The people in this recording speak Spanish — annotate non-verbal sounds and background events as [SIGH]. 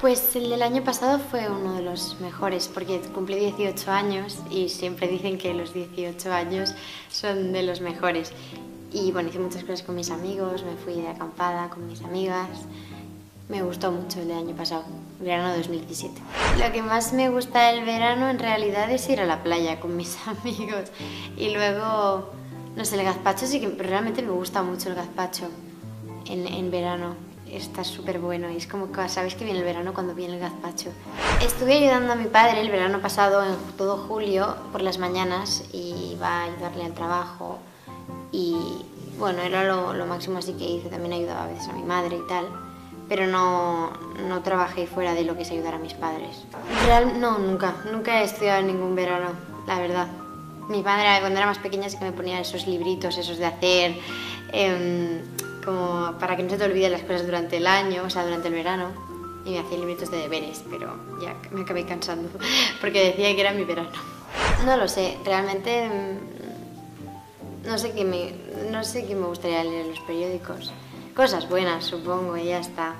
Pues el del año pasado fue uno de los mejores porque cumplí 18 años y siempre dicen que los 18 años son de los mejores. Y bueno, hice muchas cosas con mis amigos, me fui de acampada con mis amigas. Me gustó mucho el del año pasado, verano 2017. Lo que más me gusta del verano en realidad es ir a la playa con mis [LAUGHS] amigos. Y luego, no sé, el gazpacho sí que realmente me gusta mucho el gazpacho en, en verano está súper bueno y es como que sabéis que viene el verano cuando viene el gazpacho. Estuve ayudando a mi padre el verano pasado en todo julio por las mañanas y iba a ayudarle al trabajo y bueno, era lo, lo, máximo así que hice, también ayudaba a veces a mi madre y tal, pero no, no trabajé fuera de lo que es ayudar a mis padres. Real, no, nunca, nunca he estudiado en ningún verano, la verdad. Mi padre cuando era más pequeña sí que me ponía esos libritos, esos de hacer... Eh, como para que no se te olviden las cosas durante el año, o sea, durante el verano. Y me hacía libritos de deberes, pero ya me acabé cansando [LAUGHS] porque decía que era mi verano. No lo sé, realmente mm, no sé qué me, no sé qué me gustaría leer en los periódicos. Cosas buenas, supongo, y ya está.